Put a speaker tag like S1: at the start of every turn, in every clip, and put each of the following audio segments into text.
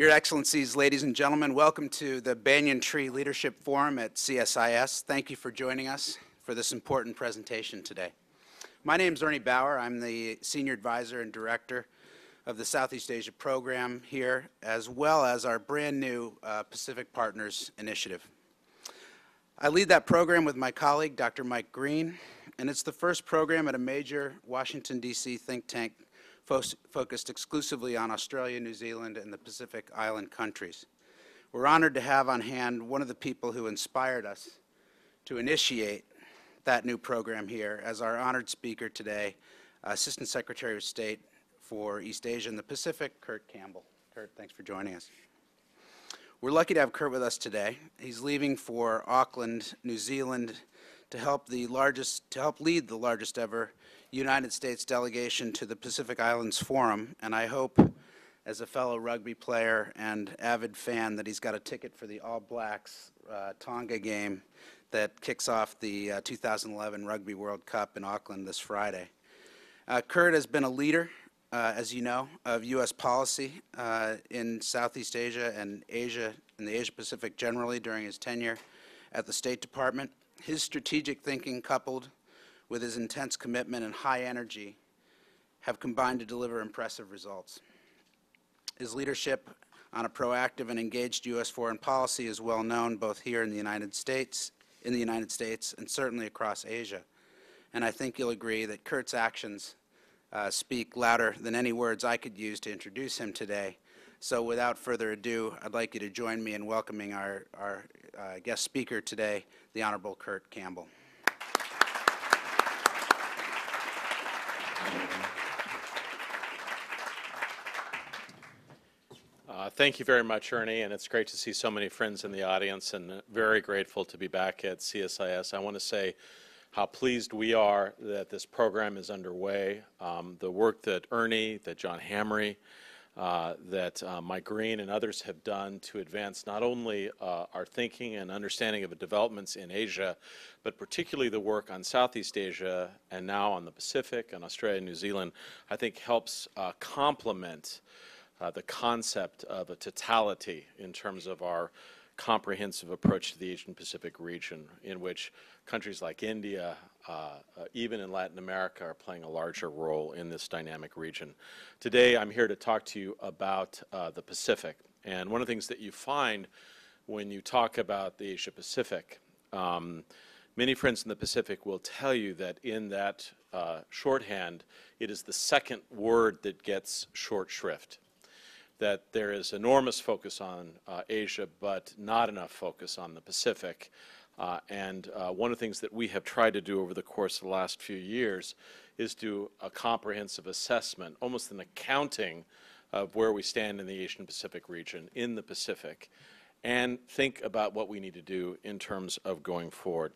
S1: Your Excellencies, ladies and gentlemen, welcome to the Banyan Tree Leadership Forum at CSIS. Thank you for joining us for this important presentation today. My name is Ernie Bower. I'm the Senior Advisor and Director of the Southeast Asia Program here, as well as our brand new uh, Pacific Partners Initiative. I lead that program with my colleague, Dr. Mike Green, and it's the first program at a major Washington, D.C. think tank fo focused exclusively on Australia, New Zealand, and the Pacific Island countries. We're honored to have on hand one of the people who inspired us to initiate that new program here as our honored speaker today, Assistant Secretary of State for East Asia and the Pacific, Kurt Campbell. Kurt, thanks for joining us. We're lucky to have Kurt with us today. He's leaving for Auckland, New Zealand to help the largest to help lead the largest ever United States delegation to the Pacific Islands Forum, and I hope as a fellow rugby player and avid fan that he's got a ticket for the All Blacks uh, Tonga game that kicks off the uh, 2011 Rugby World Cup in Auckland this Friday. Uh, Kurt has been a leader uh, as you know, of U.S. policy uh, in Southeast Asia and Asia, and the Asia Pacific generally during his tenure at the State Department. His strategic thinking, coupled with his intense commitment and high energy, have combined to deliver impressive results. His leadership on a proactive and engaged U.S. foreign policy is well known both here in the United States, in the United States, and certainly across Asia. And I think you'll agree that Kurt's actions uh, speak louder than any words I could use to introduce him today. So without further ado, I'd like you to join me in welcoming our, our uh, guest speaker today, the Honorable Kurt Campbell.
S2: Uh, thank you very much, Ernie, and it's great to see so many friends in the audience and very grateful to be back at CSIS. I want to say how pleased we are that this program is underway. Um, the work that Ernie, that John Hamre, uh, that uh, Mike Green and others have done to advance not only uh, our thinking and understanding of the developments in Asia, but particularly the work on Southeast Asia and now on the Pacific and Australia and New Zealand, I think helps uh, complement uh, the concept of a totality in terms of our comprehensive approach to the Asian Pacific region in which countries like India, uh, uh, even in Latin America, are playing a larger role in this dynamic region. Today I'm here to talk to you about uh, the Pacific. And one of the things that you find when you talk about the Asia Pacific, um, many friends in the Pacific will tell you that in that uh, shorthand, it is the second word that gets short shrift that there is enormous focus on uh, Asia, but not enough focus on the Pacific. Uh, and uh, one of the things that we have tried to do over the course of the last few years is do a comprehensive assessment, almost an accounting of where we stand in the Asian Pacific region, in the Pacific, and think about what we need to do in terms of going forward.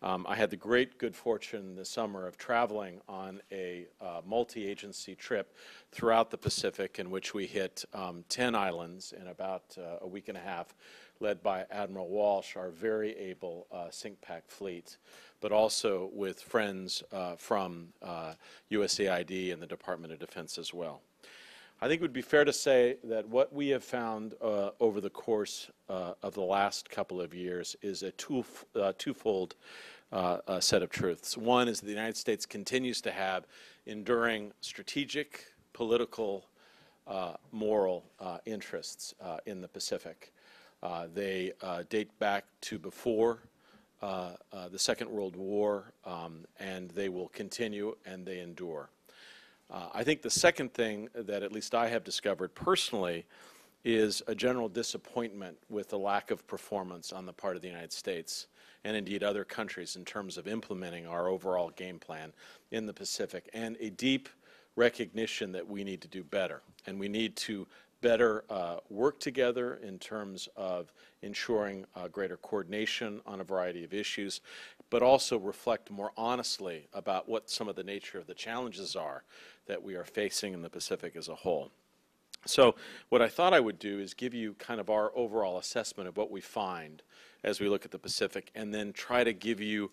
S2: Um, I had the great good fortune this summer of traveling on a uh, multi-agency trip throughout the Pacific in which we hit um, 10 islands in about uh, a week and a half, led by Admiral Walsh, our very able uh, CINCPAC fleet, but also with friends uh, from USAID uh, and the Department of Defense as well. I think it would be fair to say that what we have found uh, over the course uh, of the last couple of years is a two, uh, twofold uh, set of truths. One is that the United States continues to have enduring strategic, political, uh, moral uh, interests in the Pacific. they date back to before the Second World War, um, and they will continue and they endure. Uh, I think the second thing that at least I have discovered personally is a general disappointment with the lack of performance on the part of the United States and indeed other countries in terms of implementing our overall game plan in the Pacific and a deep recognition that we need to do better and we need to better uh, work together in terms of ensuring uh, greater coordination on a variety of issues but also reflect more honestly about what some of the nature of the challenges are that we are facing in the Pacific as a whole. So what I thought I would do is give you kind of our overall assessment of what we find as we look at the Pacific and then try to give you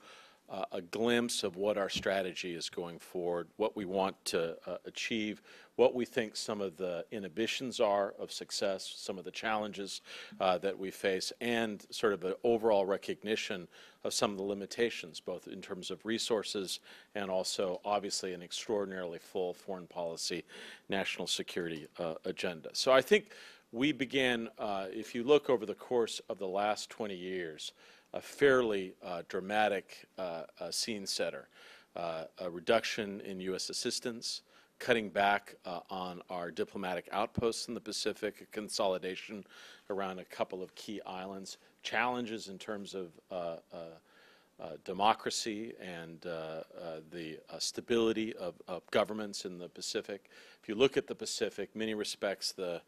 S2: uh, a glimpse of what our strategy is going forward, what we want to uh, achieve, what we think some of the inhibitions are of success, some of the challenges uh, that we face, and sort of an overall recognition of some of the limitations, both in terms of resources and also, obviously, an extraordinarily full foreign policy, national security uh, agenda. So I think we began, uh, if you look over the course of the last 20 years, a fairly uh, dramatic uh, uh, scene setter. Uh, a reduction in U.S. assistance, cutting back uh, on our diplomatic outposts in the Pacific, a consolidation around a couple of key islands, challenges in terms of uh, uh, democracy and the stability of, of governments in the Pacific. If you look at the Pacific, many respects the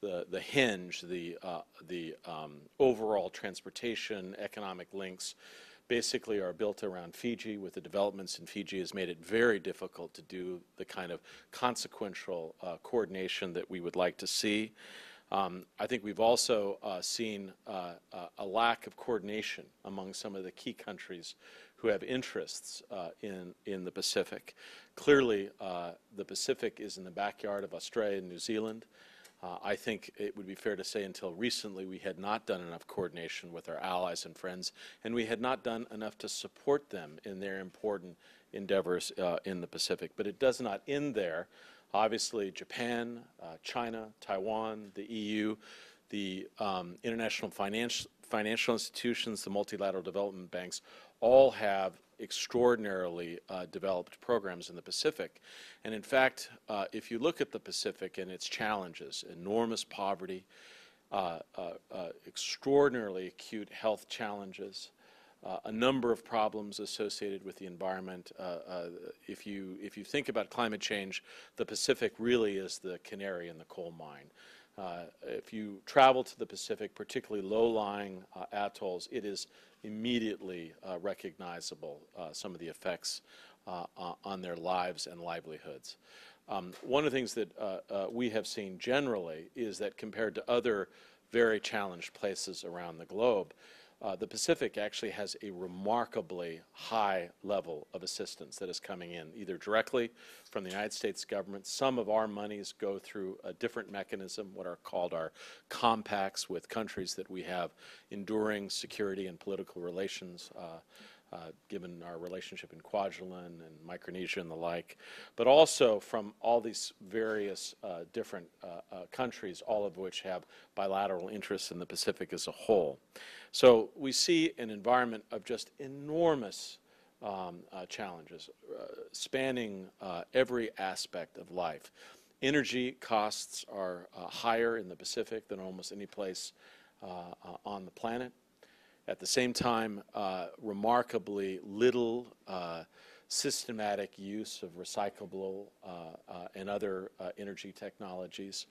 S2: the, the hinge, the, uh, the um, overall transportation, economic links, basically are built around Fiji, with the developments in Fiji has made it very difficult to do the kind of consequential uh, coordination that we would like to see. Um, I think we've also uh, seen uh, uh a lack of coordination among some of the key countries who have interests uh, in, in the Pacific. Clearly, uh, the Pacific is in the backyard of Australia and New Zealand. Uh, I think it would be fair to say until recently we had not done enough coordination with our allies and friends, and we had not done enough to support them in their important endeavors uh, in the Pacific. But it does not end there. Obviously, Japan, uh, China, Taiwan, the EU, the um, international financial, financial institutions, the multilateral development banks, all have extraordinarily uh, developed programs in the Pacific. And in fact, uh, if you look at the Pacific and its challenges, enormous poverty, uh, uh, uh extraordinarily acute health challenges, uh, a number of problems associated with the environment. if, you, if you think about climate change, the Pacific really is the canary in the coal mine. Uh, if you travel to the Pacific, particularly low-lying uh, atolls, it is immediately uh, recognizable, uh, some of the effects uh, on their lives and livelihoods. Um, one of the things that we have seen generally is that compared to other very challenged places around the globe, uh, the Pacific actually has a remarkably high level of assistance that is coming in, either directly from the United States government. Some of our monies go through a different mechanism, what are called our compacts with countries that we have enduring security and political relations. Uh, uh, given our relationship in Kwajalein and Micronesia and the like, but also from all these various uh, different uh, uh, countries, all of which have bilateral interests in the Pacific as a whole. So we see an environment of just enormous um, uh, challenges, spanning every aspect of life. Energy costs are higher in the Pacific than almost any place on the planet. At the same time, uh, remarkably little uh, systematic use of recyclable uh, uh and other uh, energy technologies.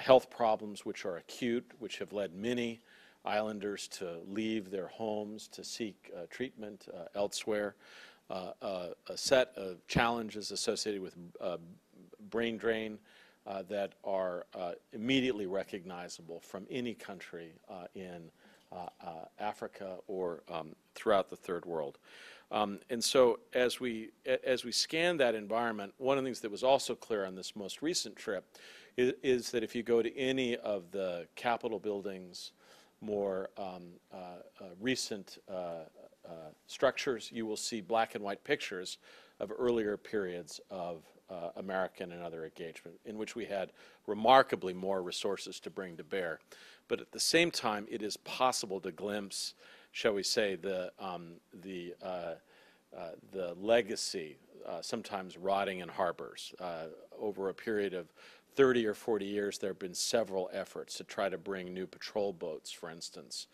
S2: Health problems which are acute, which have led many islanders to leave their homes to seek treatment elsewhere. a set of challenges associated with brain drain uh, that are uh, immediately recognizable from any country uh, in Africa or um, throughout the third world. Um, and so as we, as we scan that environment, one of the things that was also clear on this most recent trip is, is that if you go to any of the Capitol buildings, more um, uh, uh, recent uh, uh, structures, you will see black and white pictures of earlier periods of uh, American and other engagement, in which we had remarkably more resources to bring to bear. But at the same time, it is possible to glimpse, shall we say, the, um, the, uh, uh, the legacy, uh, sometimes rotting in harbors. Uh, over a period of 30 or 40 years, there have been several efforts to try to bring new patrol boats, for instance,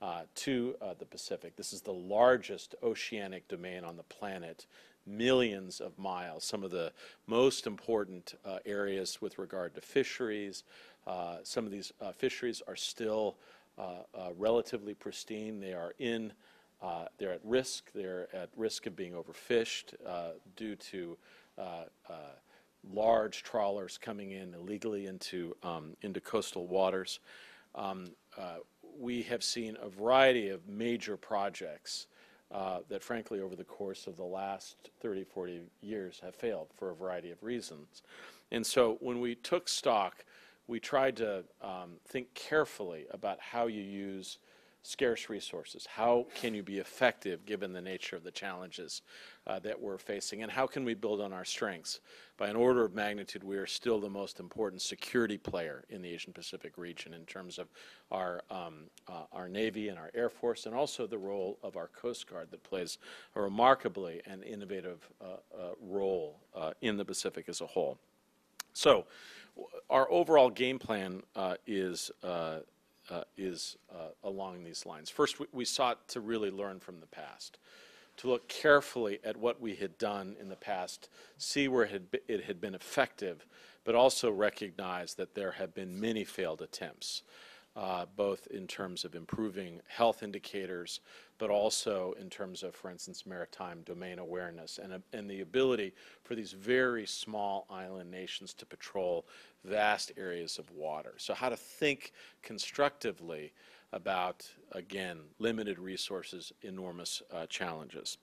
S2: uh, to uh, the Pacific. This is the largest oceanic domain on the planet millions of miles, some of the most important uh, areas with regard to fisheries. Uh, some of these uh, fisheries are still uh, uh, relatively pristine. They are in, they're at risk. They're at risk of being overfished due to large trawlers coming in illegally into, um, into coastal waters. Um, we have seen a variety of major projects uh, that frankly, over the course of the last 30, 40 years have failed for a variety of reasons. And so when we took stock, we tried to um, think carefully about how you use scarce resources. How can you be effective given the nature of the challenges uh, that we're facing? And how can we build on our strengths? By an order of magnitude, we are still the most important security player in the Asian Pacific region in terms of our, um, uh, our Navy and our Air Force, and also the role of our Coast Guard that plays a remarkably and innovative uh, uh role uh, in the Pacific as a whole. So, our overall game plan uh, is uh, uh, is along these lines. First, we, we, sought to really learn from the past, to look carefully at what we had done in the past, see where it had, be, it had been effective, but also recognize that there have been many failed attempts uh, both in terms of improving health indicators, but also in terms of, for instance, maritime domain awareness and, uh, and the ability for these very small island nations to patrol vast areas of water. So how to think constructively about, again, limited resources, enormous uh, challenges.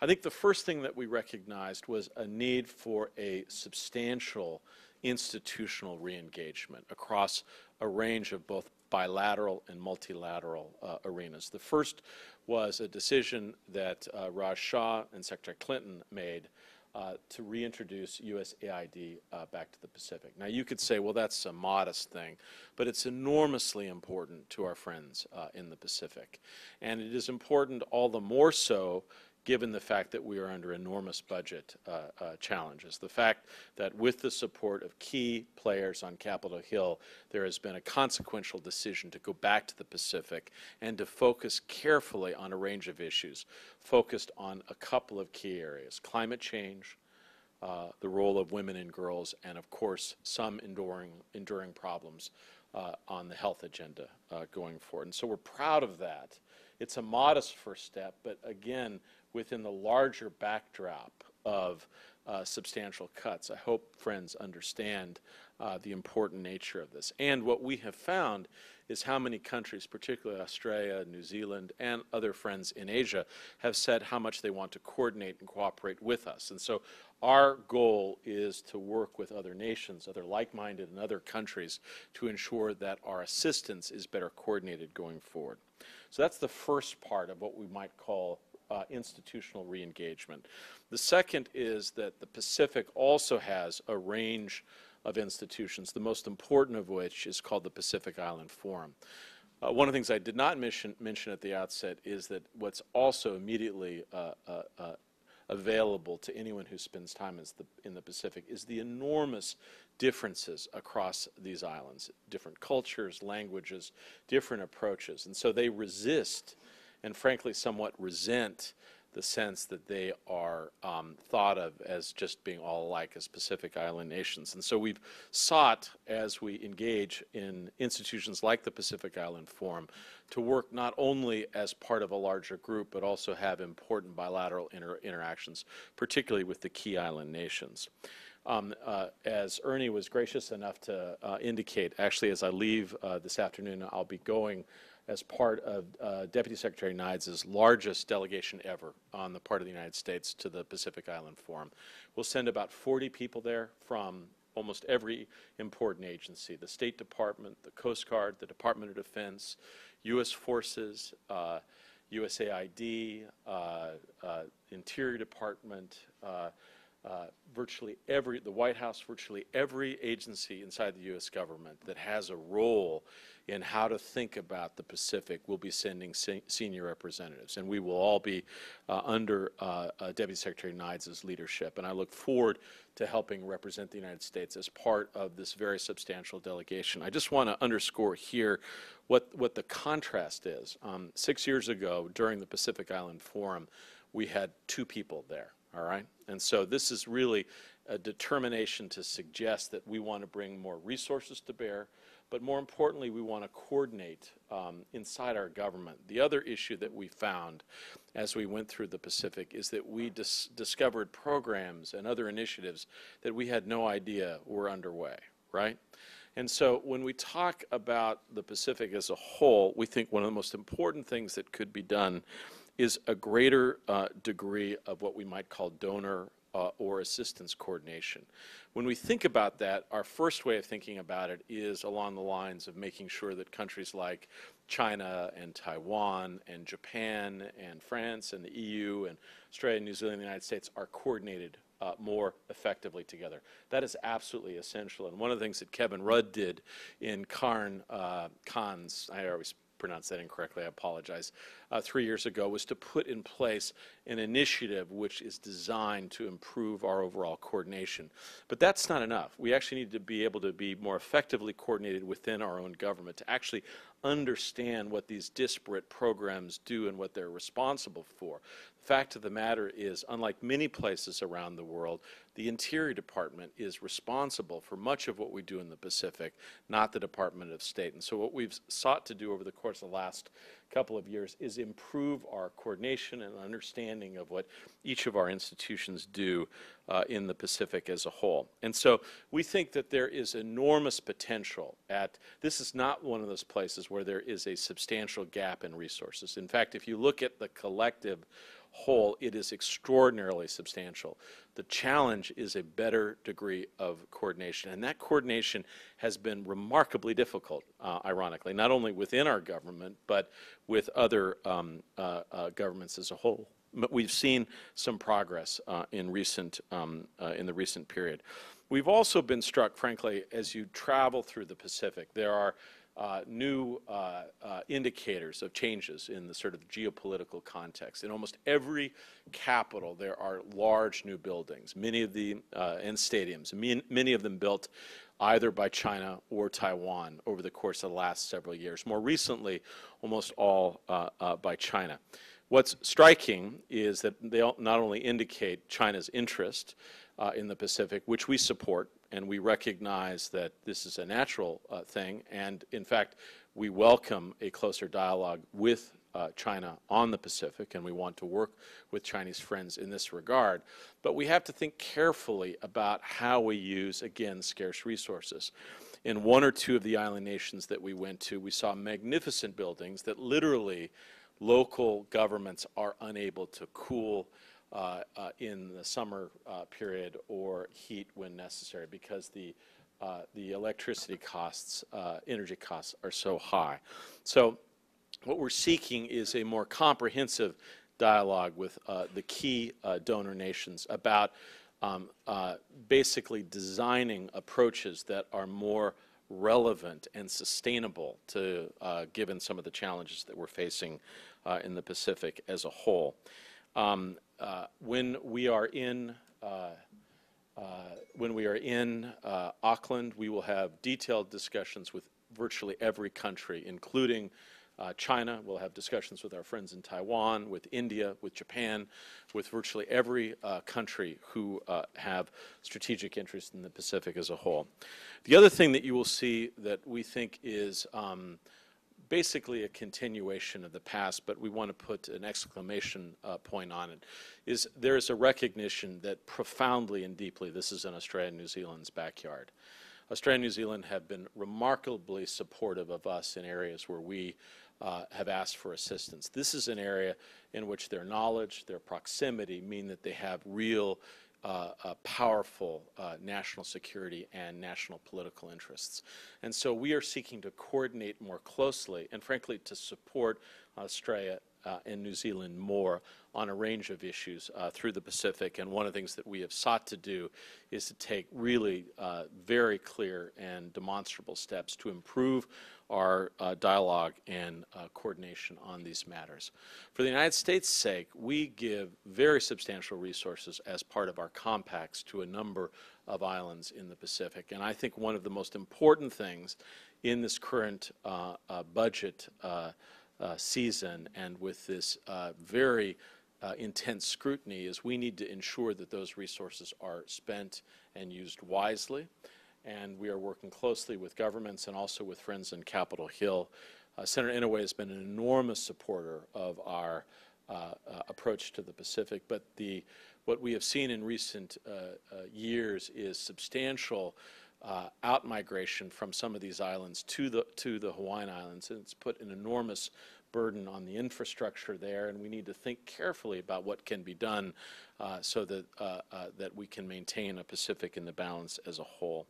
S2: I think the first thing that we recognized was a need for a substantial institutional reengagement across a range of both bilateral and multilateral uh, arenas. The first was a decision that uh, Raj Shah and Secretary Clinton made uh, to reintroduce USAID uh, back to the Pacific. Now, you could say, well, that's a modest thing, but it's enormously important to our friends uh, in the Pacific. And it is important all the more so given the fact that we are under enormous budget uh, uh, challenges. The fact that with the support of key players on Capitol Hill, there has been a consequential decision to go back to the Pacific and to focus carefully on a range of issues, focused on a couple of key areas, climate change, uh, the role of women and girls, and of course, some enduring, enduring problems uh, on the health agenda uh, going forward. And so we're proud of that. It's a modest first step, but again, within the larger backdrop of uh, substantial cuts. I hope friends understand uh, the important nature of this. And what we have found is how many countries, particularly Australia, New Zealand, and other friends in Asia, have said how much they want to coordinate and cooperate with us. And so our goal is to work with other nations, other like-minded and other countries to ensure that our assistance is better coordinated going forward. So that's the first part of what we might call uh, institutional reengagement. The second is that the Pacific also has a range of institutions, the most important of which is called the Pacific Island Forum. Uh, one of the things I did not mention, mention, at the outset is that what's also immediately uh, uh, uh available to anyone who spends time the, in the Pacific is the enormous differences across these islands, different cultures, languages, different approaches. And so they resist and frankly somewhat resent the sense that they are um, thought of as just being all alike as Pacific Island nations. And so we've sought, as we engage in institutions like the Pacific Island Forum, to work not only as part of a larger group, but also have important bilateral inter interactions, particularly with the key island nations. Um, uh, as Ernie was gracious enough to uh, indicate, actually, as I leave uh, this afternoon, I'll be going as part of uh, Deputy Secretary Nides' largest delegation ever on the part of the United States to the Pacific Island Forum. We'll send about 40 people there from almost every important agency, the State Department, the Coast Guard, the Department of Defense, U.S. Forces, uh, USAID, uh, uh, Interior Department, uh, virtually every, the White House, virtually every agency inside the U.S. government that has a role in how to think about the Pacific will be sending se senior representatives. And we will all be uh, under uh, uh, Deputy Secretary Nides' leadership. And I look forward to helping represent the United States as part of this very substantial delegation. I just want to underscore here what, what the contrast is. Um, six years ago, during the Pacific Island Forum, we had two people there all right? And so this is really a determination to suggest that we want to bring more resources to bear, but more importantly, we want to coordinate um, inside our government. The other issue that we found as we went through the Pacific is that we dis discovered programs and other initiatives that we had no idea were underway, right? And so when we talk about the Pacific as a whole, we think one of the most important things that could be done is a greater uh, degree of what we might call donor uh, or assistance coordination. When we think about that, our first way of thinking about it is along the lines of making sure that countries like China and Taiwan and Japan and France and the EU and Australia, New Zealand, and the United States are coordinated uh, more effectively together. That is absolutely essential. And one of the things that Kevin Rudd did in Karn uh, Cairns, I always pronounce that incorrectly, I apologize, uh, three years ago was to put in place an initiative which is designed to improve our overall coordination. But that's not enough. We actually need to be able to be more effectively coordinated within our own government to actually understand what these disparate programs do and what they're responsible for. The fact of the matter is, unlike many places around the world, the Interior Department is responsible for much of what we do in the Pacific, not the Department of State. And so what we've sought to do over the course of the last couple of years is improve our coordination and understanding of what each of our institutions do uh, in the Pacific as a whole. And so we think that there is enormous potential at, this is not one of those places where there is a substantial gap in resources. In fact, if you look at the collective whole, it is extraordinarily substantial. The challenge is a better degree of coordination, and that coordination has been remarkably difficult, uh, ironically, not only within our government, but with other um, uh, uh, governments as a whole. But we've seen some progress uh, in recent um, uh, in the recent period. We've also been struck, frankly, as you travel through the Pacific. There are uh, new uh, uh, indicators of changes in the sort of geopolitical context. In almost every capital, there are large new buildings, many of the, uh, and stadiums, many of them built either by China or Taiwan over the course of the last several years. More recently, almost all uh, uh, by China. What's striking is that they not only indicate China's interest in the Pacific, which we support, and we recognize that this is a natural uh, thing, and in fact, we welcome a closer dialogue with uh, China on the Pacific, and we want to work with Chinese friends in this regard. But we have to think carefully about how we use, again, scarce resources. In one or two of the island nations that we went to, we saw magnificent buildings that literally local governments are unable to cool uh, uh, in the summer uh, period or heat when necessary because the the electricity costs, energy costs are so high. So what we're seeking is a more comprehensive dialogue with uh, the key uh, donor nations about um, uh, basically designing approaches that are more relevant and sustainable to given some of the challenges that we're facing in the Pacific as a whole. Um, uh, when we are in uh, uh, when we are in uh, Auckland, we will have detailed discussions with virtually every country, including uh, China. We'll have discussions with our friends in Taiwan, with India, with Japan, with virtually every uh, country who have strategic interest in the Pacific as a whole. The other thing that you will see that we think is um, basically a continuation of the past, but we want to put an exclamation uh, point on it, is there is a recognition that profoundly and deeply this is in Australia and New Zealand's backyard. Australia and New Zealand have been remarkably supportive of us in areas where we uh, have asked for assistance. This is an area in which their knowledge, their proximity mean that they have real uh, powerful uh, national security and national political interests. And so we are seeking to coordinate more closely and frankly to support Australia uh, and New Zealand more on a range of issues uh, through the Pacific. And one of the things that we have sought to do is to take really uh, very clear and demonstrable steps to improve our uh, dialogue and uh, coordination on these matters. For the United States' sake, we give very substantial resources as part of our compacts to a number of islands in the Pacific. And I think one of the most important things in this current uh, budget uh, season and with this very uh, intense scrutiny is we need to ensure that those resources are spent and used wisely. And we are working closely with governments and also with friends in Capitol Hill. Uh, Senator Inouye has been an enormous supporter of our uh, uh, approach to the Pacific, but the, what we have seen in recent years is substantial uh, out migration from some of these islands to the to the Hawaiian Islands, and it's put an enormous burden on the infrastructure there, and we need to think carefully about what can be done uh, so that, uh, uh, that we can maintain a Pacific in the balance as a whole.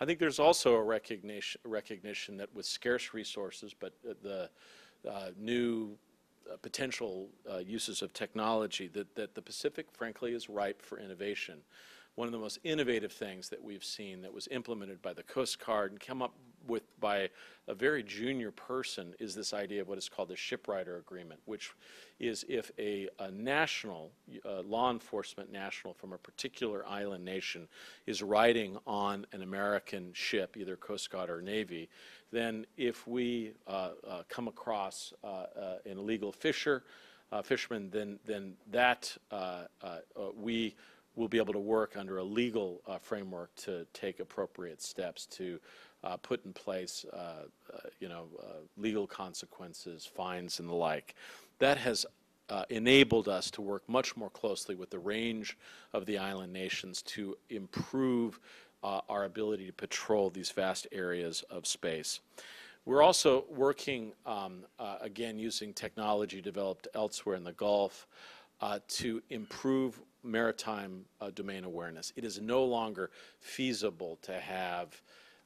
S2: I think there's also a recognition, recognition that with scarce resources, but uh, the uh, new uh, potential uses of technology, that, that the Pacific, frankly, is ripe for innovation. One of the most innovative things that we've seen that was implemented by the Coast Guard and come up with by a very junior person is this idea of what is called the shiprider agreement, which is if a, a national, uh, law enforcement national from a particular island nation is riding on an American ship, either Coast Guard or Navy, then if we uh, uh, come across uh, uh, an illegal fisher, uh, fisherman, then, then that we will be able to work under a legal framework to take appropriate steps to uh, put in place, uh, uh, you know, legal consequences, fines, and the like. That has enabled us to work much more closely with the range of the island nations to improve our ability to patrol these vast areas of space. We're also working, um, uh, again, using technology developed elsewhere in the Gulf uh, to improve maritime uh, domain awareness. It is no longer feasible to have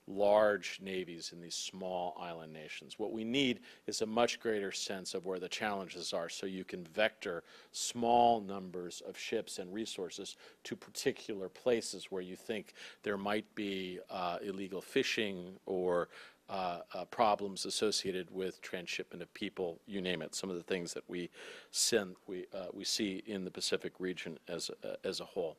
S2: large navies in these small island nations. What we need is a much greater sense of where the challenges are so you can vector small numbers of ships and resources to particular places where you think there might be uh, illegal fishing or uh, uh, problems associated with transshipment of people, you name it, some of the things that we, send, we, uh, we see in the Pacific region as, uh, as a whole.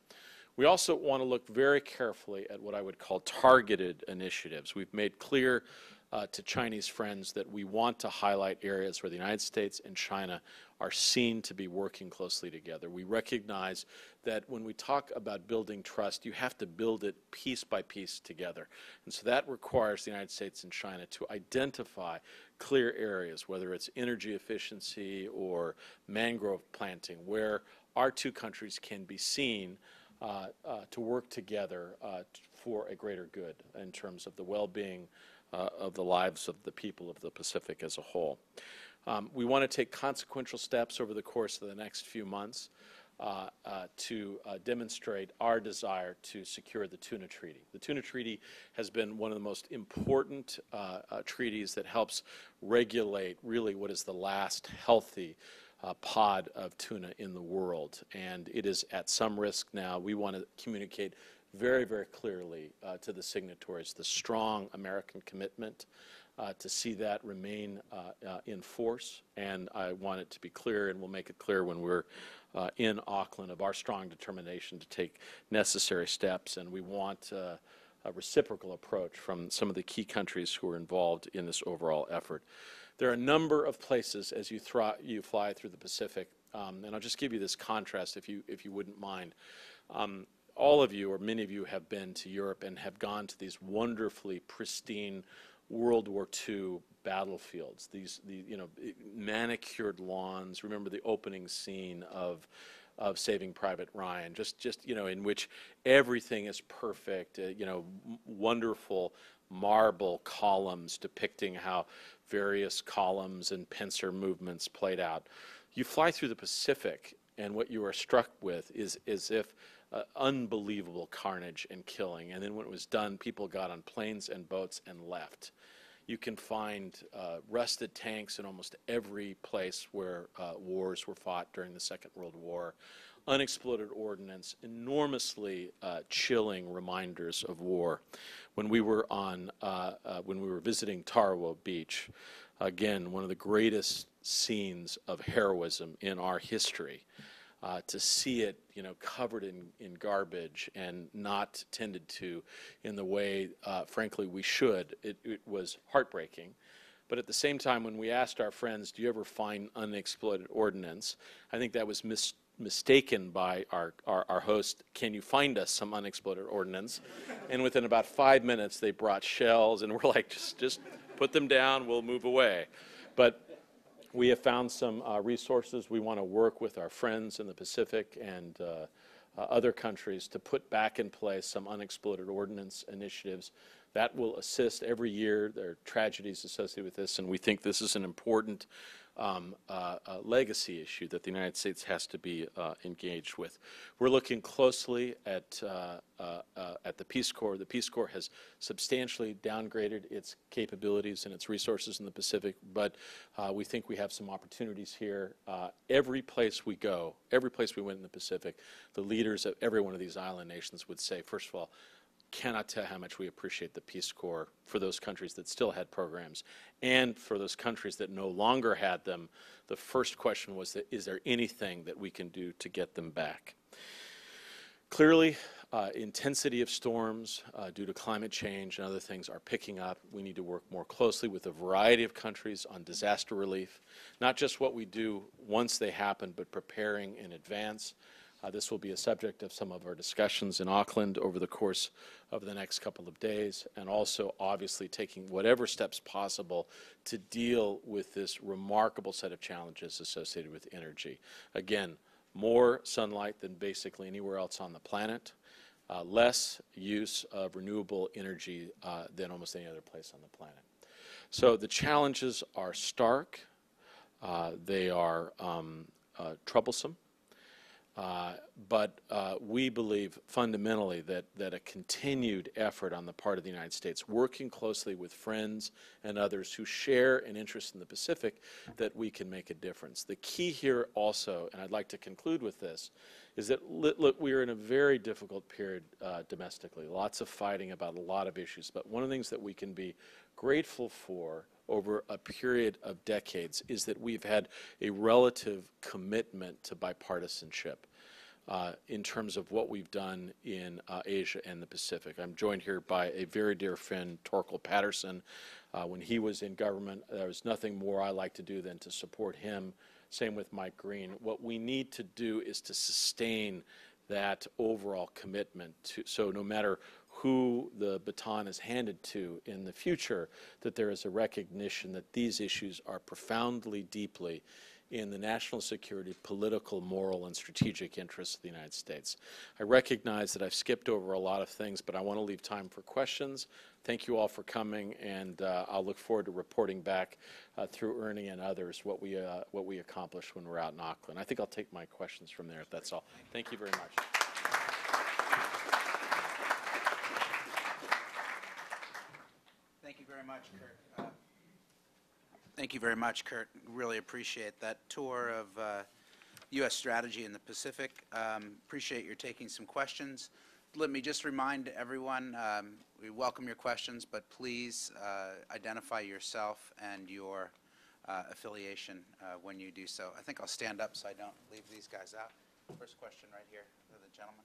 S2: We also want to look very carefully at what I would call targeted initiatives. We've made clear uh, to Chinese friends that we want to highlight areas where the United States and China are seen to be working closely together. We recognize that when we talk about building trust, you have to build it piece by piece together. And so that requires the United States and China to identify clear areas, whether it's energy efficiency or mangrove planting, where our two countries can be seen uh, uh, to work together uh, for a greater good in terms of the well-being of the lives of the people of the Pacific as a whole. Um, we want to take consequential steps over the course of the next few months uh, uh, to uh, demonstrate our desire to secure the Tuna Treaty. The Tuna Treaty has been one of the most important treaties that helps regulate really what is the last healthy uh, pod of tuna in the world, and it is at some risk now. We want to communicate very, very clearly uh, to the signatories the strong American commitment uh, to see that remain uh, uh, in force, and I want it to be clear, and we'll make it clear when we're uh, in Auckland of our strong determination to take necessary steps, and we want a reciprocal approach from some of the key countries who are involved in this overall effort. There are a number of places as you, you fly through the Pacific, um, and I'll just give you this contrast if you, if you wouldn't mind. Um, all of you, or many of you, have been to Europe and have gone to these wonderfully pristine World War II battlefields, these, the, you know, manicured lawns. Remember the opening scene of of Saving Private Ryan, just, just you know, in which everything is perfect, uh, you know, wonderful marble columns depicting how various columns and pincer movements played out. You fly through the Pacific, and what you are struck with is as if uh, unbelievable carnage and killing. And then when it was done, people got on planes and boats and left. You can find uh, rusted tanks in almost every place where uh, wars were fought during the Second World War unexploded ordnance, enormously uh, chilling reminders of war. When we were on, uh, uh, when we were visiting Tarawa Beach, again, one of the greatest scenes of heroism in our history. Uh, to see it, you know, covered in, in garbage and not tended to in the way, uh, frankly, we should, it, it was heartbreaking. But at the same time, when we asked our friends, do you ever find unexploded ordnance? I think that was mis mistaken by our, our, our, host, can you find us some unexploded ordnance? And within about five minutes, they brought shells, and we're like, just, just put them down, we'll move away. But we have found some uh, resources. We want to work with our friends in the Pacific and uh, uh, other countries to put back in place some unexploded ordnance initiatives That will assist every year. There are tragedies associated with this, and we think this is an important um, uh, legacy issue that the United States has to be uh, engaged with. We're looking closely at, uh, uh, at the Peace Corps. The Peace Corps has substantially downgraded its capabilities and its resources in the Pacific, but we think we have some opportunities here. Every place we go, every place we went in the Pacific, the leaders of every one of these island nations would say, first of all, cannot tell how much we appreciate the Peace Corps for those countries that still had programs. And for those countries that no longer had them, the first question was, that, is there anything that we can do to get them back? Clearly, uh, intensity of storms uh, due to climate change and other things are picking up. We need to work more closely with a variety of countries on disaster relief, not just what we do once they happen, but preparing in advance. Uh, This will be a subject of some of our discussions in Auckland over the course of the next couple of days, and also obviously taking whatever steps possible to deal with this remarkable set of challenges associated with energy. Again, more sunlight than basically anywhere else on the planet, uh, less use of renewable energy uh, than almost any other place on the planet. So the challenges are stark, uh, they are um, uh, troublesome, uh, But uh, we believe fundamentally that, that a continued effort on the part of the United States, working closely with friends and others who share an interest in the Pacific, that we can make a difference. The key here also, and I'd like to conclude with this, is that, look, we are in a very difficult period uh, domestically, lots of fighting about a lot of issues. But one of the things that we can be grateful for over a period of decades is that we've had a relative commitment to bipartisanship uh, in terms of what we've done in uh, Asia and the Pacific. I'm joined here by a very dear friend, Torkel Patterson. Uh, when he was in government, there was nothing more I like to do than to support him. Same with Mike Green. What we need to do is to sustain that overall commitment to, so no matter who the baton is handed to in the future, that there is a recognition that these issues are profoundly, deeply in the national security, political, moral, and strategic interests of the United States. I recognize that I've skipped over a lot of things, but I want to leave time for questions. Thank you all for coming, and uh, I'll look forward to reporting back uh, through Ernie and others what we, uh, what we accomplished when we're out in Auckland. I think I'll take my questions from there, if that's all. Thank you very much.
S1: Thank you very much, Kurt. Uh, Thank you very much, Kurt. Really appreciate that tour of uh, U.S. strategy in the Pacific. Um, Appreciate your taking some questions. Let me just remind everyone, um, we welcome your questions, but please uh, identify yourself and your uh, affiliation uh, when you do so. I think I'll stand up so I don't leave these guys out. First question right here, to the gentleman.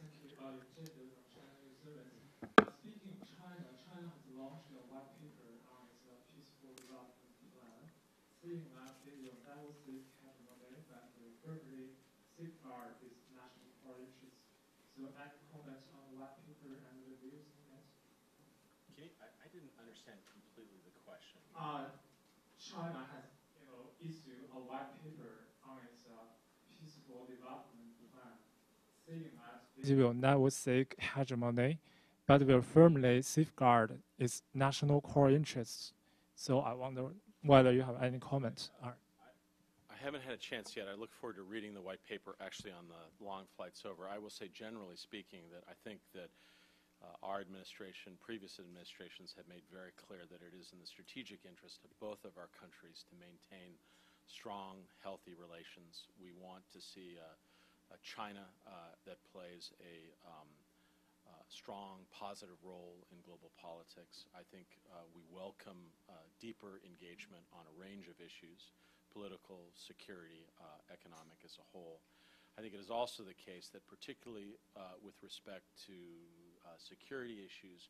S3: Thank you. Uh, Jay Liu from China News Service. Speaking of China, China has launched a white paper on its uh, peaceful development plan, saying that it will never seek hegemony but will firmly safeguard its national core interests. So, any comments on the white paper and the views on it?
S2: I didn't understand completely the question.
S3: Uh, China has, you know, issued a white paper on its uh, peaceful development plan, saying that it will never seek hegemony, but will firmly safeguard its national core interests. So I wonder whether you have any comments. Uh,
S2: haven't had a chance yet. I look forward to reading the white paper actually on the long flights over. I will say, generally speaking, that I think that uh, our administration, previous administrations have made very clear that it is in the strategic interest of both of our countries to maintain strong, healthy relations. We want to see uh, a China uh, that plays a um, uh, strong, positive role in global politics. I think uh, we welcome uh, deeper engagement on a range of issues, political, security, uh, economic as a whole. I think it is also the case that particularly uh, with respect to uh, security issues,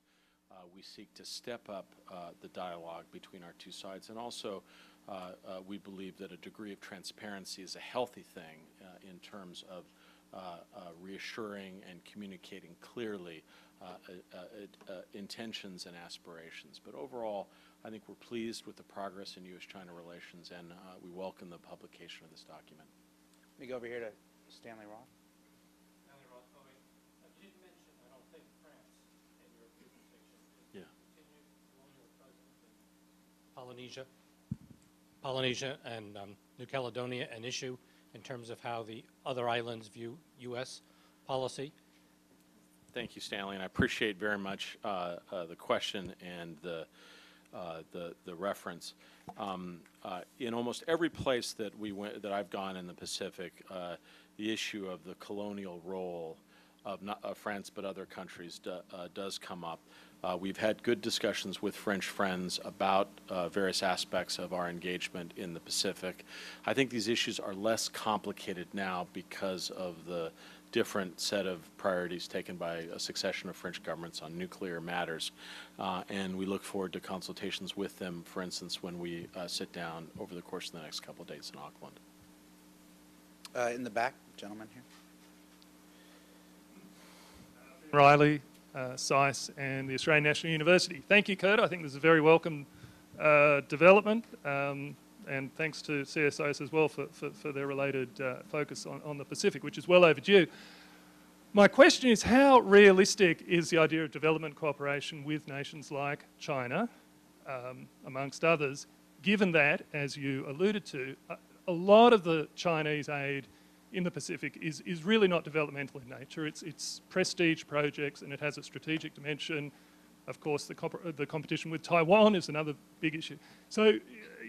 S2: we seek to step up the dialogue between our two sides. And also, we believe that a degree of transparency is a healthy thing in terms of reassuring and communicating clearly uh, uh, uh, intentions and aspirations. But overall, I think we're pleased with the progress in U.S.-China relations, and uh, we welcome the publication of this document.
S1: Let me go over here to Stanley Roth.
S3: Yeah.
S4: Polynesia. Polynesia and um, New Caledonia an issue in terms of how the other islands view U.S. policy?
S2: Thank you, Stanley, and I appreciate very much uh, uh, the question and the uh, the, the reference. Um, uh, In almost every place that we went, that I've gone in the Pacific, uh, the issue of the colonial role of not of France but other countries do- uh, does come up. Uh, We've had good discussions with French friends about various aspects of our engagement in the Pacific. I think these issues are less complicated now because of the different set of priorities taken by a succession of French governments on nuclear matters. Uh, And we look forward to consultations with them, for instance, when we uh, sit down over the course of the next couple of days in Auckland.
S1: Uh, In the back, gentleman here.
S3: Riley, uh, SICE, and the Australian National University. Thank you, Kurt. I think this is a very welcome uh, development, um, and thanks to CSIS as well for, for, for their related uh, focus on, on the Pacific, which is well overdue. My question is how realistic is the idea of development cooperation with nations like China, um, amongst others, given that, as you alluded to, a, a lot of the Chinese aid in the Pacific is, is really not developmental in nature. It's, it's prestige projects and it has a strategic dimension. Of course, the, comp- the competition with Taiwan is another big issue. So,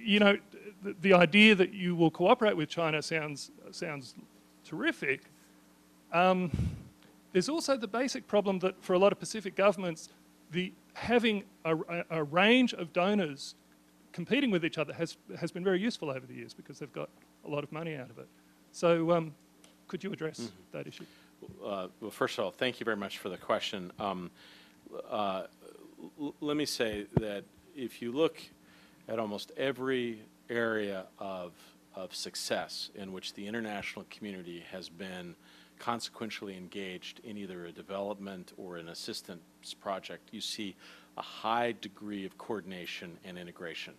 S3: you know, the, the idea that you will cooperate with China sounds, sounds terrific. Um, there's also the basic problem that for a lot of Pacific governments, the, having a, a, range of donors competing with each other has, has been very useful over the years because they've got a lot of money out of it. So um, could you address that issue?
S2: Uh, Well, first of all, thank you very much for the question. Um, uh, l- Let me say that if you look at almost every area of, of success in which the international community has been consequentially engaged in either a development or an assistance project, you see a high degree of coordination and integration.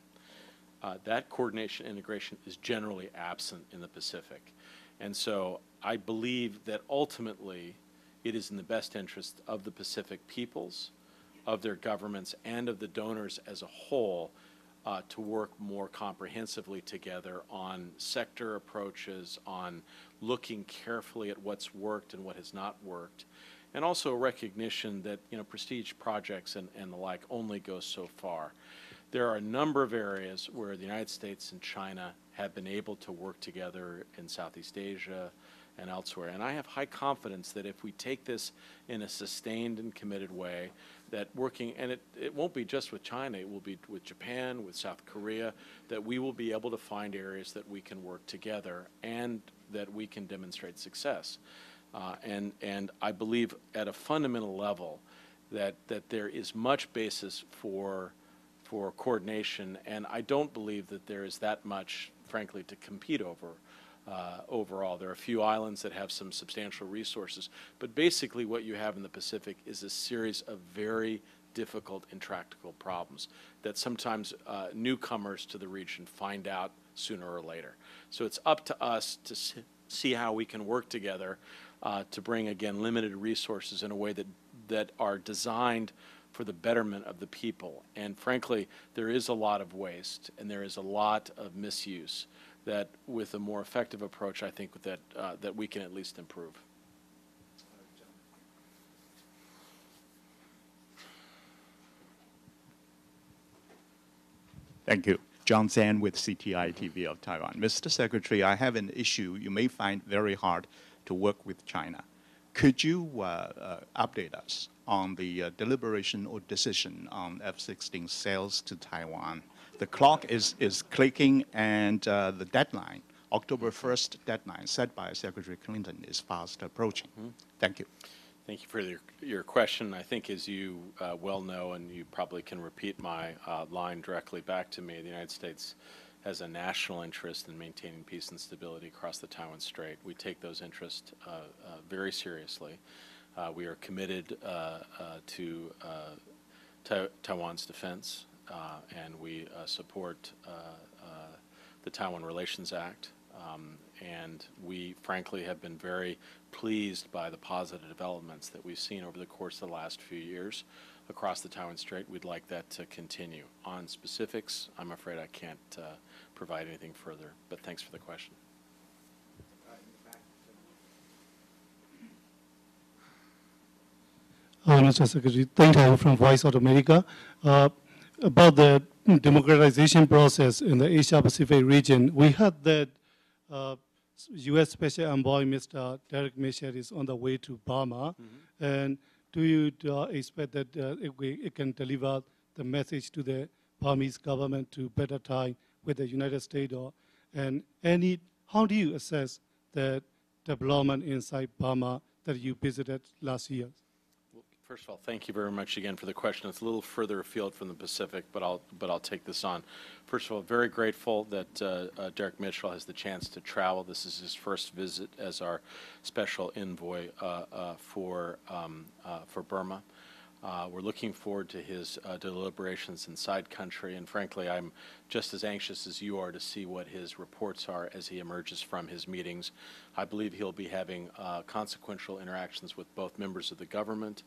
S2: Uh, that coordination and integration is generally absent in the Pacific. And so I believe that ultimately it is in the best interest of the Pacific peoples, of their governments, and of the donors as a whole uh, to work more comprehensively together on sector approaches, on looking carefully at what's worked and what has not worked, and also a recognition that, you know, prestige projects and, and the like only go so far. There are a number of areas where the United States and China have been able to work together in Southeast Asia and elsewhere. And I have high confidence that if we take this in a sustained and committed way, that working, and it, it won't be just with China, it will be with Japan, with South Korea, that we will be able to find areas that we can work together and that we can demonstrate success. Uh, and, and I believe at a fundamental level that, that there is much basis for for coordination, and I don't believe that there is that much, frankly, to compete over uh, overall. There are a few islands that have some substantial resources, but basically what you have in the Pacific is a series of very difficult, intractable problems that sometimes uh, newcomers to the region find out sooner or later. So it's up to us to see how we can work together uh, to bring, again, limited resources in a way that, that are designed for the betterment of the people. And frankly, there is a lot of waste and there is a lot of misuse that with a more effective approach, I think that, uh, that we can at least improve.
S5: Thank you. John Zhang with CTI TV of Taiwan. Mr. Secretary, I have an issue you may find very hard to work with China. Could you uh, uh, update us on the uh, deliberation or decision on F-16 sales to Taiwan? The clock is, is clicking and uh, the deadline, October 1st deadline set by Secretary Clinton is fast approaching. Thank you.
S2: Thank you for your, your question. I think as you uh, well know, and you probably can repeat my uh, line directly back to me, the United States has a national interest in maintaining peace and stability across the Taiwan Strait. We take those interests uh, uh, very seriously. Uh, we are committed uh, uh, to uh, Taiwan's defense, and we uh, support uh, uh, the Taiwan Relations Act. Um, and we frankly have been very pleased by the positive developments that we've seen over the course of the last few years across the Taiwan Strait. We'd like that to continue. On specifics, I'm afraid I can't uh, provide anything further, but thanks for the question.
S6: Uh, Mr. Secretary, Tang Tao from Voice of America. Uh, about the democratization process in the Asia Pacific region, we heard that uh, U.S. Special Envoy Mr. Derek Mitchell is on the way to Burma. And do you uh, expect that uh, it, we, it can deliver the message to the Burmese government to better tie with the United States? Or, and any, how do you assess the development inside Burma that you visited last year?
S2: First of all, thank you very much again for the question. It's a little further afield from the Pacific, but I'll, but I'll take this on. First of all, very grateful that uh, uh, Derek Mitchell has the chance to travel. This is his first visit as our special envoy uh, uh, for, um, uh, for Burma. Uh, We're looking forward to his deliberations inside country, and frankly, I'm just as anxious as you are to see what his reports are as he emerges from his meetings. I believe he'll be having consequential interactions with both members of the government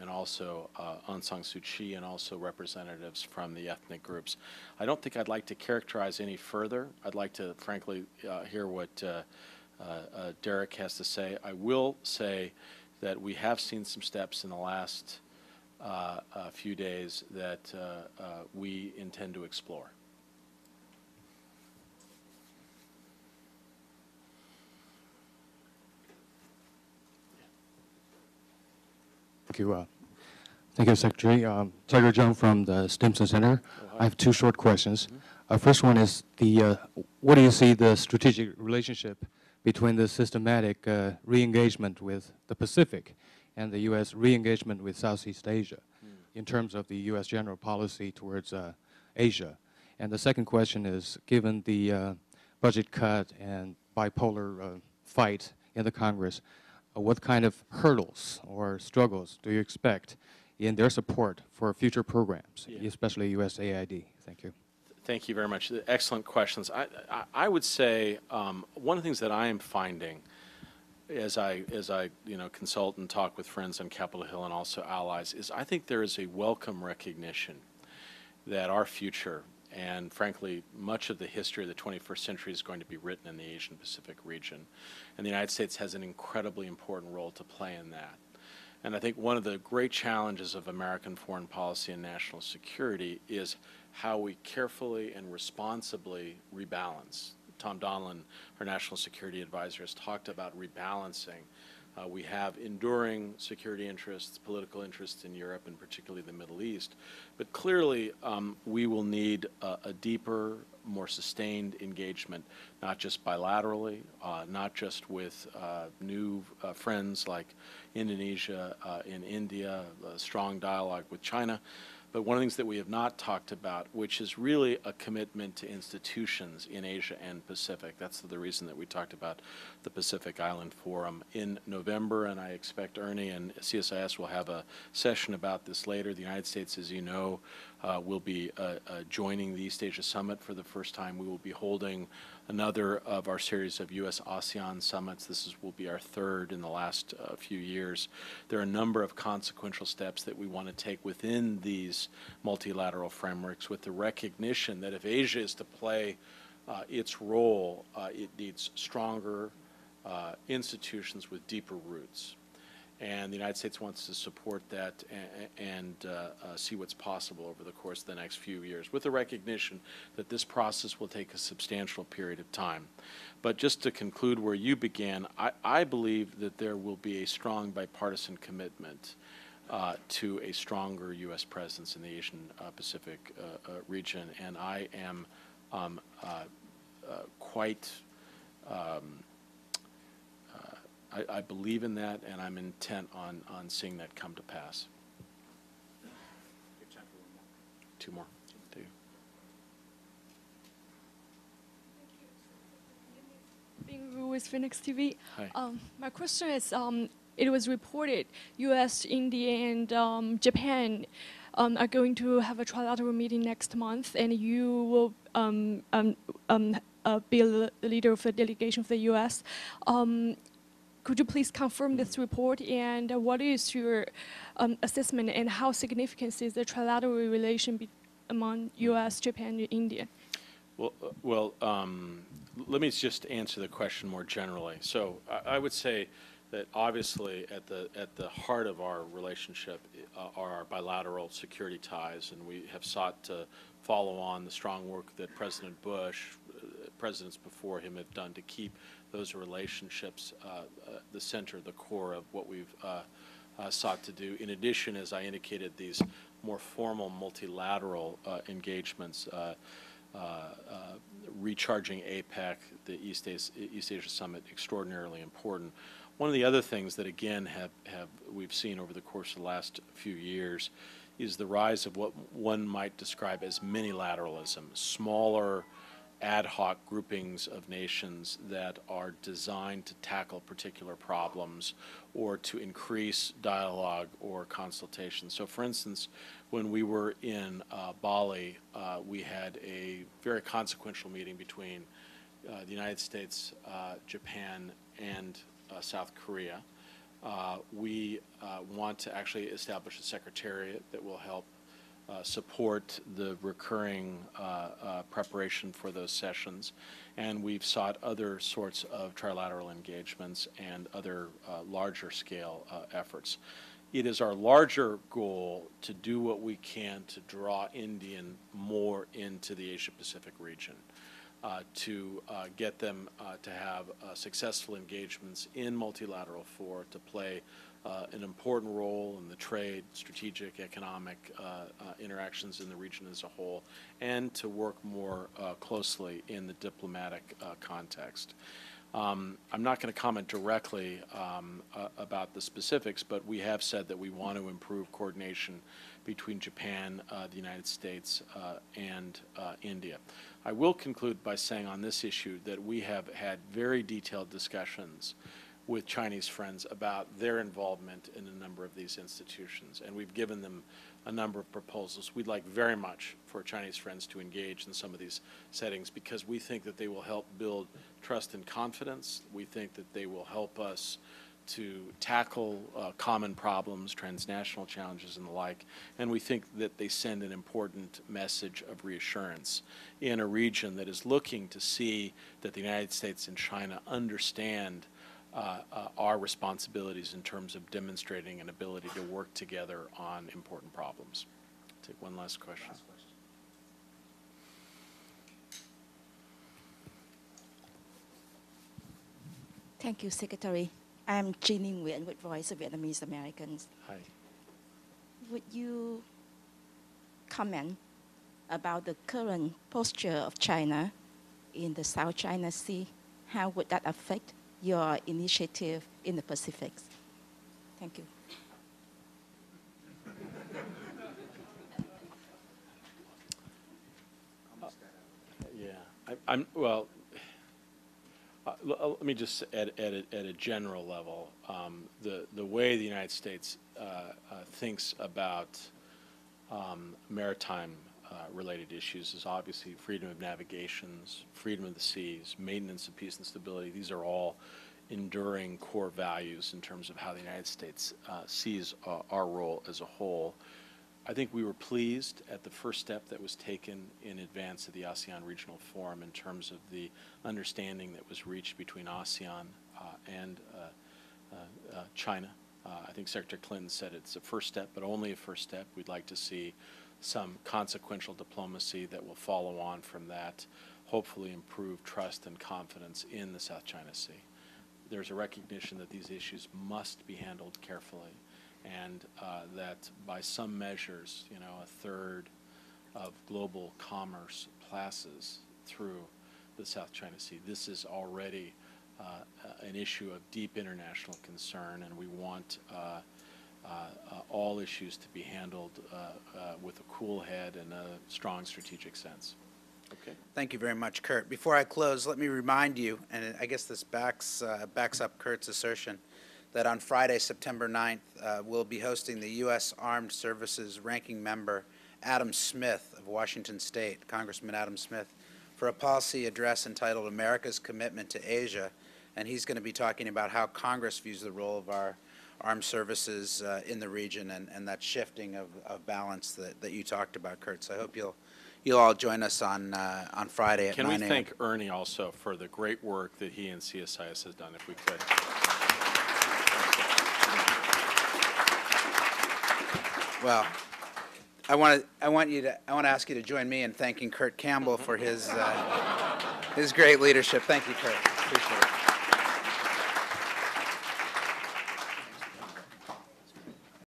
S2: and also uh, Aung San Suu Kyi and also representatives from the ethnic groups. I don't think I'd like to characterize any further. I'd like to frankly uh, hear what uh, uh, uh, Derek has to say. I will say that we have seen some steps in the last uh, few days that we intend to explore.
S7: Thank you. uh, Thank you, Secretary. Um, Tiger Jung from the Stimson Center. I have two short questions. Uh, First one is the, uh, what do you see the strategic relationship between the systematic uh, re-engagement with the Pacific and the U.S. re-engagement with Southeast Asia in terms of the U.S. general policy towards uh, Asia? And the second question is, given the uh, budget cut and bipolar uh, fight in the Congress, what kind of hurdles or struggles do you expect in their support for future programs,
S2: Yeah.
S7: especially USAID? Thank you.
S2: Thank you very much. Excellent questions. I, I, I would say um, one of the things that I am finding as I, as I, you know, consult and talk with friends on Capitol Hill and also allies is I think there is a welcome recognition that our future and frankly, much of the history of the 21st century is going to be written in the Asian Pacific region. And the United States has an incredibly important role to play in that. And I think one of the great challenges of American foreign policy and national security is how we carefully and responsibly rebalance. Tom Donilon, our national security advisor, has talked about rebalancing. Uh, we have enduring security interests, political interests in Europe, and particularly the Middle East. But clearly, um, we will need a, deeper, more sustained engagement, not just bilaterally, uh, not just with uh, new uh, friends like Indonesia uh, and India, a strong dialogue with China, but one of the things that we have not talked about, which is really a commitment to institutions in Asia and Pacific. That's the reason that we talked about the Pacific Island Forum in November, and I expect Ernie and CSIS will have a session about this later. The United States, as you know, uh, will be uh, uh, joining the East Asia Summit for the first time. We will be holding another of our series of U.S. ASEAN summits. This is, will be our third in the last uh, few years. There are a number of consequential steps that we want to take within these multilateral frameworks with the recognition that if Asia is to play uh, its role, uh, it needs stronger institutions with deeper roots. And the United States wants to support that a- a- and uh, uh, see what's possible over the course of the next few years, with the recognition that this process will take a substantial period of time. But just to conclude where you began, I, I believe that there will be a strong bipartisan commitment uh, to a stronger U.S. presence in the Asian uh, Pacific uh, uh, region, and I am um, quite um, I, I believe in that, and I'm intent on, on seeing that come to pass. Two more. Two.
S8: Bing Ru with Phoenix TV.
S2: Hi.
S8: Um, my question is, um, it was reported U.S., India, and um, Japan um, are going to have a trilateral meeting next month, and you will um, um, um, uh, be the leader of the delegation of the U.S. Um, could you please confirm this report and uh, what is your um, assessment and how significant is the trilateral relation among U.S., Japan, and India?
S2: Well, uh, well, um, let me just answer the question more generally. So I, I would say that obviously at the, at the heart of our relationship uh, are our bilateral security ties, and we have sought to follow on the strong work that President Bush, uh, presidents before him have done to keep those relationships uh, uh, the center, the core of what we've uh, uh, sought to do. In addition, as I indicated, these more formal multilateral engagements, recharging APEC, the East Asia, East Asia Summit, extraordinarily important. One of the other things that again have, have we've seen over the course of the last few years is the rise of what one might describe as minilateralism, smaller ad hoc groupings of nations that are designed to tackle particular problems or to increase dialogue or consultation. So for instance, when we were in uh, Bali, uh, we had a very consequential meeting between uh, the United States, uh, Japan, and uh, South Korea. Uh, We want to actually establish a secretariat that will help uh, support the recurring uh, uh, preparation for those sessions. And we've sought other sorts of trilateral engagements and other uh, larger scale uh, efforts. It is our larger goal to do what we can to draw Indian more into the Asia-Pacific region, uh, to get them to have successful engagements in multilateral fora, to play uh, an important role in the trade, strategic, economic uh, uh, interactions in the region as a whole, and to work more uh, closely in the diplomatic context. Um, I'm not going to comment directly um, uh, about the specifics, but we have said that we want to improve coordination between Japan, uh, the United States, uh, and India. I will conclude by saying on this issue that we have had very detailed discussions with Chinese friends about their involvement in a number of these institutions, and we've given them a number of proposals. We'd like very much for Chinese friends to engage in some of these settings because we think that they will help build trust and confidence. We think that they will help us to tackle uh, common problems, transnational challenges and the like, and we think that they send an important message of reassurance in a region that is looking to see that the United States and China understand uh, uh, our responsibilities in terms of demonstrating an ability to work together on important problems. Take one last question.
S9: Thank you, Secretary. I'm Jeannie Nguyen with Voice of Vietnamese Americans.
S2: Hi.
S9: Would you comment about the current posture of China in the South China Sea? How would that affect your initiative in the Pacific? Thank you.
S2: Yeah, I- I'm, well, uh, uh, let me just, at, at, a, at a general level, um, the, the way the United States uh, uh, thinks about um, maritime uh, related issues is obviously freedom of navigations, freedom of the seas, maintenance of peace and stability. These are all enduring core values in terms of how the United States uh, sees uh, our role as a whole. I think we were pleased at the first step that was taken in advance of the ASEAN Regional Forum in terms of the understanding that was reached between ASEAN uh, and uh, uh, China. I think Secretary Clinton said it's a first step, but only a first step. We'd like to see some consequential diplomacy that will follow on from that, hopefully improve trust and confidence in the South China Sea. There's a recognition that these issues must be handled carefully, and uh, that by some measures, you know, a third of global commerce passes through the South China Sea. This is already uh, an issue of deep international concern, and we want uh, all issues to be handled uh, uh, with a cool head and a strong strategic sense. Okay?
S1: Thank you very much, Kurt. Before I close, let me remind you, and I guess this backs, uh, backs up Kurt's assertion, that on Friday, September 9th, uh, we'll be hosting the U.S. Armed Services Ranking Member Adam Smith of Washington State, Congressman Adam Smith, for a policy address entitled America's Commitment to Asia and he's going to be talking about how Congress views the role of our armed services uh, in the region and, and that shifting of, of balance that, that you talked about, Kurt. So I hope you'll, you'll all join us on, uh, on Friday at
S2: Can
S1: 9
S2: we thank Ernie also for the great work that he and CSIS has done, if we could?
S1: Well, I want to, I want you to, I want to ask you to join me in thanking Kurt Campbell for his, uh, his great leadership. Thank you, Kurt. Appreciate it.